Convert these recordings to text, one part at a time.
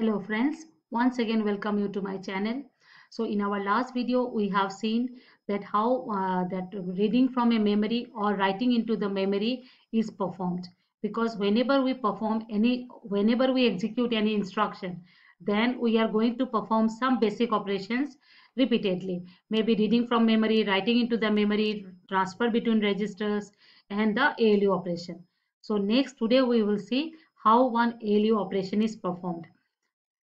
Hello friends, once again welcome you to my channel. So in our last video we have seen that how uh, that reading from a memory or writing into the memory is performed. Because whenever we perform any whenever we execute any instruction then we are going to perform some basic operations repeatedly. Maybe reading from memory writing into the memory transfer between registers and the ALU operation. So next today we will see how one ALU operation is performed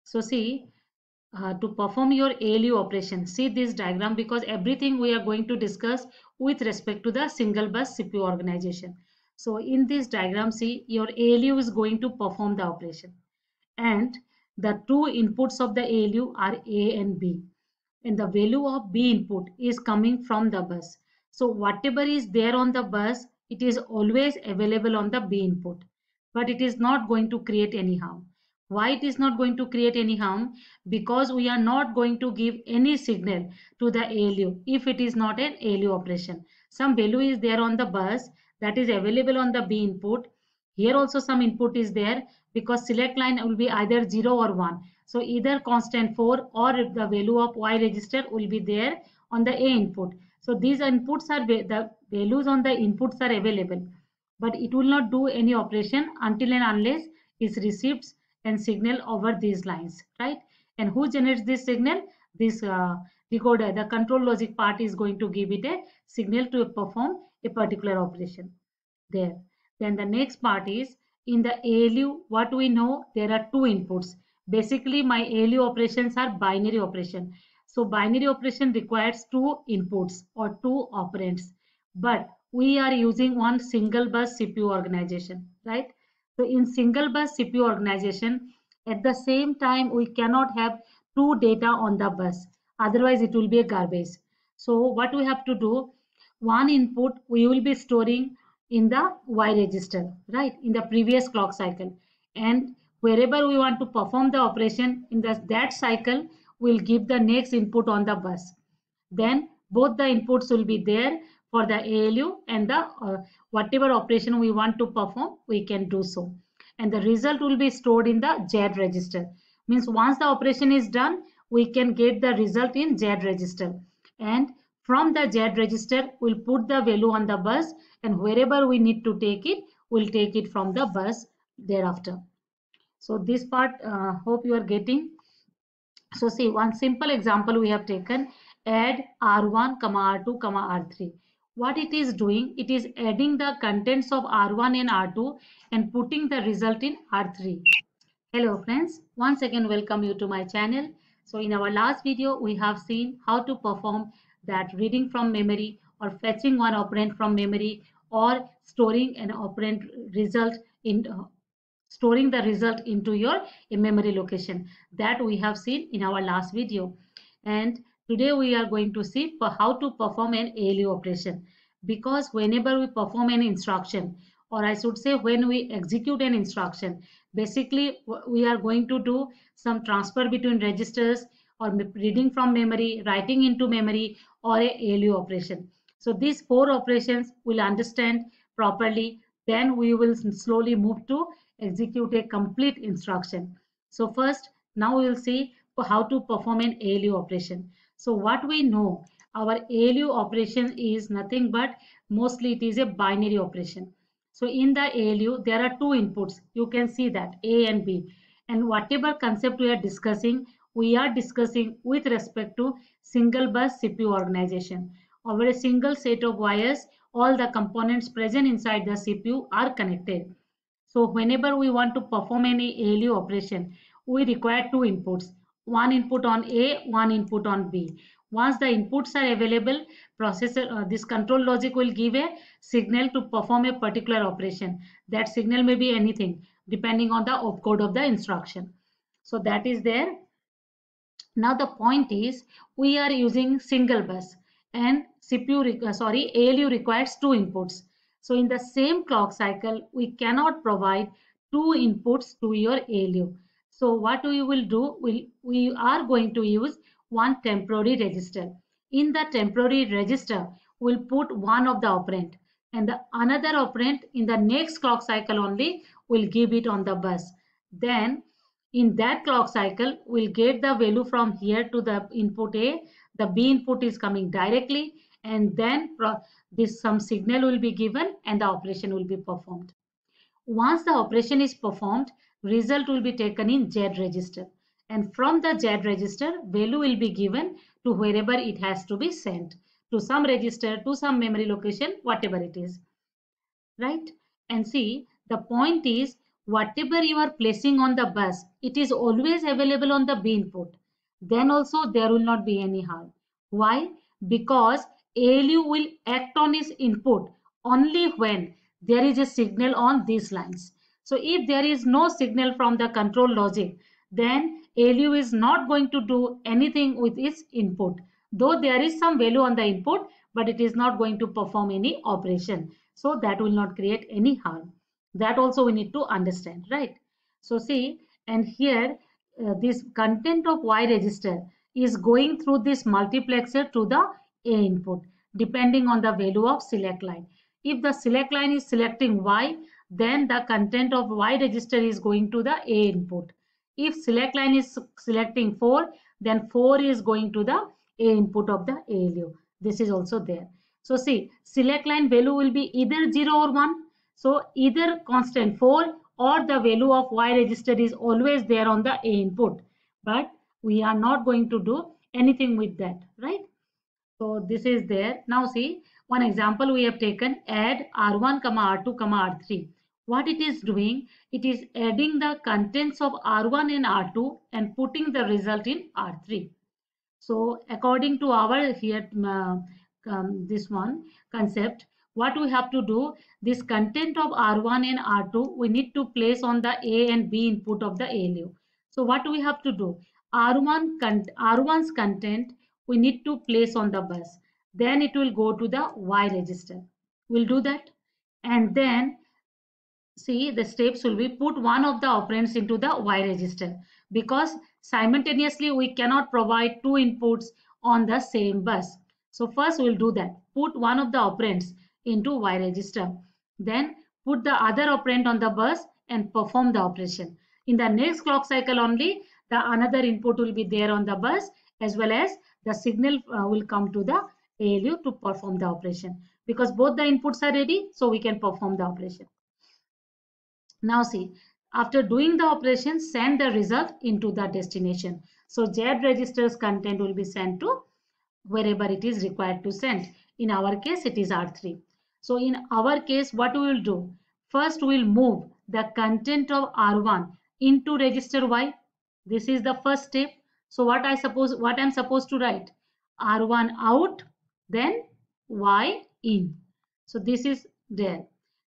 so see, uh, to perform your ALU operation, see this diagram because everything we are going to discuss with respect to the single bus CPU organization. So in this diagram, see your ALU is going to perform the operation and the two inputs of the ALU are A and B and the value of B input is coming from the bus. So whatever is there on the bus, it is always available on the B input, but it is not going to create any harm why it is not going to create any harm? Because we are not going to give any signal to the ALU if it is not an ALU operation. Some value is there on the bus that is available on the B input. Here also some input is there because select line will be either 0 or 1 so either constant 4 or the value of Y register will be there on the A input. So these inputs are the values on the inputs are available. But it will not do any operation until and unless it receives and signal over these lines right? And who generates this signal? This uh, decoder the control logic part is going to give it a signal to perform a particular operation. There. Then the next part is in the ALU what we know there are two inputs. Basically my ALU operations are binary operation. So binary operation requires two inputs or two operands. But we are using one single bus CPU organization right so in single bus CPU organization, at the same time, we cannot have two data on the bus. Otherwise, it will be a garbage. So what we have to do, one input we will be storing in the Y register, right, in the previous clock cycle. And wherever we want to perform the operation in the, that cycle, we'll give the next input on the bus. Then both the inputs will be there for the ALU and the uh, whatever operation we want to perform we can do so. And the result will be stored in the Z register. Means once the operation is done we can get the result in Z register. And from the Z register we'll put the value on the bus and wherever we need to take it we'll take it from the bus thereafter. So this part uh, hope you are getting. So see one simple example we have taken add r1 comma r2 comma r3 what it is doing it is adding the contents of r1 and r2 and putting the result in r3 hello friends. Once again welcome you to my channel. So in our last video we have seen how to perform that reading from memory or fetching one operand from memory or storing an operand result in uh, storing the result into your memory location. That we have seen in our last video. And Today we are going to see how to perform an ALU operation because whenever we perform an instruction or I should say when we execute an instruction basically we are going to do some transfer between registers or reading from memory, writing into memory or a ALU operation. So these four operations will understand properly then we will slowly move to execute a complete instruction. So first now we will see how to perform an ALU operation. So what we know, our ALU operation is nothing but mostly it is a binary operation. So in the ALU, there are two inputs. You can see that A and B. And whatever concept we are discussing, we are discussing with respect to single bus CPU organization. Over a single set of wires, all the components present inside the CPU are connected. So whenever we want to perform any ALU operation, we require two inputs one input on A, one input on B. Once the inputs are available, processor, uh, this control logic will give a signal to perform a particular operation. That signal may be anything depending on the opcode of the instruction. So that is there. Now the point is we are using single bus and CPU, uh, sorry, ALU requires two inputs. So in the same clock cycle, we cannot provide two inputs to your ALU. So what we will do, we, we are going to use one temporary register. In the temporary register, we'll put one of the operand and the another operand in the next clock cycle only will give it on the bus. Then in that clock cycle we'll get the value from here to the input a the b input is coming directly and then this some signal will be given and the operation will be performed once the operation is performed result will be taken in z register and from the z register value will be given to wherever it has to be sent to some register to some memory location whatever it is right and see the point is whatever you are placing on the bus, it is always available on the B input. Then also there will not be any harm. Why? Because ALU will act on its input only when there is a signal on these lines. So if there is no signal from the control logic, then ALU is not going to do anything with its input. Though there is some value on the input, but it is not going to perform any operation. So that will not create any harm that also we need to understand right so see and here uh, this content of y register is going through this multiplexer to the a input depending on the value of select line if the select line is selecting y then the content of y register is going to the a input if select line is selecting 4 then 4 is going to the a input of the ALU this is also there so see select line value will be either 0 or 1 so either constant 4 or the value of Y register is always there on the A input. But we are not going to do anything with that, right? So this is there. Now see, one example we have taken add R1, comma R2, comma R3. What it is doing, it is adding the contents of R1 and R2 and putting the result in R3. So according to our here, uh, um, this one concept, what we have to do this content of r1 and r2 we need to place on the a and b input of the ALU so what we have to do r1 r1's content we need to place on the bus. Then it will go to the y register. We'll do that. And then see the steps will be put one of the operands into the y register because simultaneously we cannot provide two inputs on the same bus so first we'll do that put one of the operands into Y register. Then put the other operand on the bus and perform the operation. In the next clock cycle only, the another input will be there on the bus as well as the signal uh, will come to the ALU to perform the operation. Because both the inputs are ready, so we can perform the operation. Now see, after doing the operation, send the result into the destination. So Z register's content will be sent to wherever it is required to send. In our case, it is R3. So in our case, what we will do? First, we will move the content of R1 into register Y. This is the first step. So what I suppose, what I'm supposed to write? R1 out, then Y in. So this is there.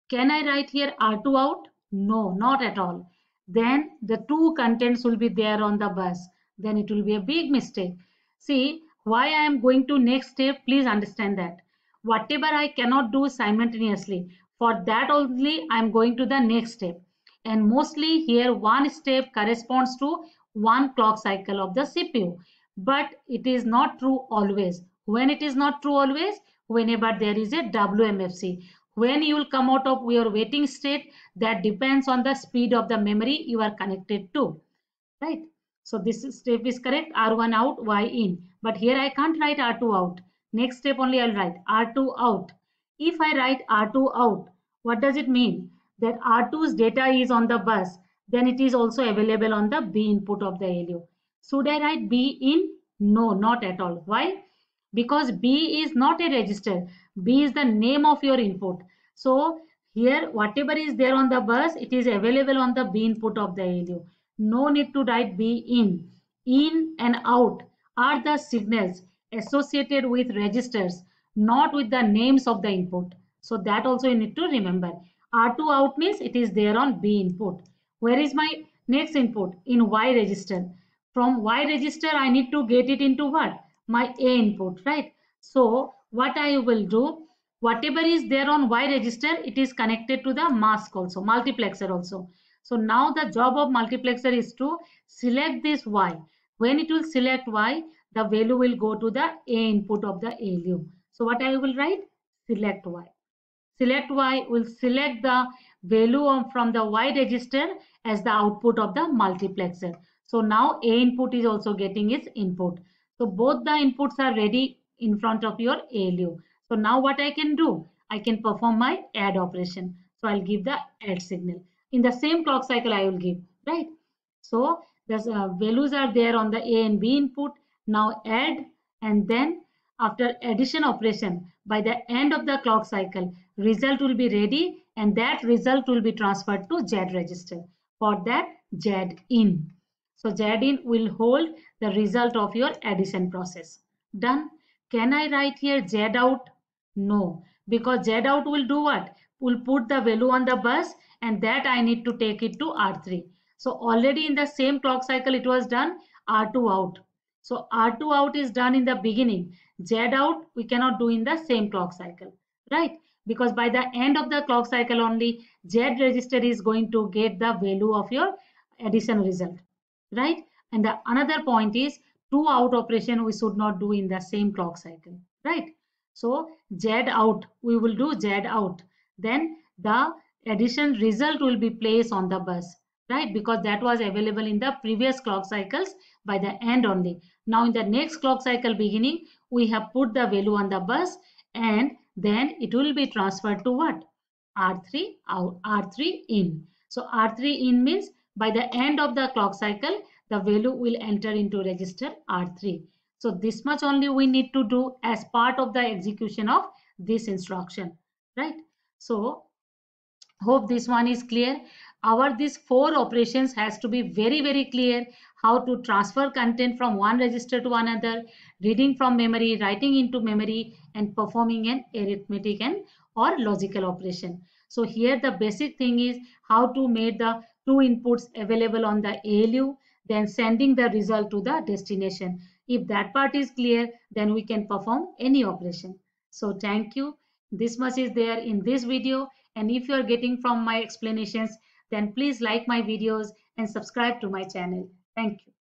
Can I write here R2 out? No, not at all. Then the two contents will be there on the bus. Then it will be a big mistake. See, why I am going to next step, please understand that whatever I cannot do simultaneously. For that only I am going to the next step. And mostly here one step corresponds to one clock cycle of the CPU. But it is not true always. When it is not true always, whenever there is a WMFC. When you will come out of your waiting state, that depends on the speed of the memory you are connected to. Right? So this step is correct. R1 out, Y in. But here I can't write R2 out. Next step only I'll write R2 out. If I write R2 out, what does it mean? That R2's data is on the bus, then it is also available on the B input of the ALU. Should I write B in? No, not at all. Why? Because B is not a register. B is the name of your input. So here, whatever is there on the bus, it is available on the B input of the ALU. No need to write B in. In and out are the signals associated with registers, not with the names of the input. So that also you need to remember. R2 out means it is there on B input. Where is my next input? In Y register. From Y register, I need to get it into what? My A input, right? So what I will do, whatever is there on Y register, it is connected to the MUX also, multiplexer also. So now the job of multiplexer is to select this Y. When it will select Y, the value will go to the A input of the ALU. So what I will write? Select Y. Select Y will select the value from the Y register as the output of the multiplexer. So now A input is also getting its input. So both the inputs are ready in front of your ALU. So now what I can do? I can perform my add operation. So I'll give the add signal. In the same clock cycle I will give, right? So the uh, values are there on the A and B input. Now add and then after addition operation by the end of the clock cycle result will be ready and that result will be transferred to Z register. For that Z in. So Z in will hold the result of your addition process. Done. Can I write here Z out? No, because Z out will do what? Will put the value on the bus and that I need to take it to R3. So already in the same clock cycle it was done R2 out. So R2 out is done in the beginning. Z out we cannot do in the same clock cycle, right? Because by the end of the clock cycle only Z register is going to get the value of your addition result, right? And the another point is two out operation we should not do in the same clock cycle, right? So Z out, we will do Z out. Then the addition result will be placed on the bus, right? Because that was available in the previous clock cycles by the end only. Now in the next clock cycle beginning, we have put the value on the bus and then it will be transferred to what? R3 out, R3 in. So R3 in means by the end of the clock cycle, the value will enter into register R3. So this much only we need to do as part of the execution of this instruction, right? So hope this one is clear. Our these four operations has to be very, very clear how to transfer content from one register to another, reading from memory, writing into memory and performing an arithmetic and or logical operation. So here the basic thing is how to make the two inputs available on the ALU, then sending the result to the destination. If that part is clear, then we can perform any operation. So thank you. This much is there in this video. And if you are getting from my explanations, then please like my videos and subscribe to my channel. Thank you.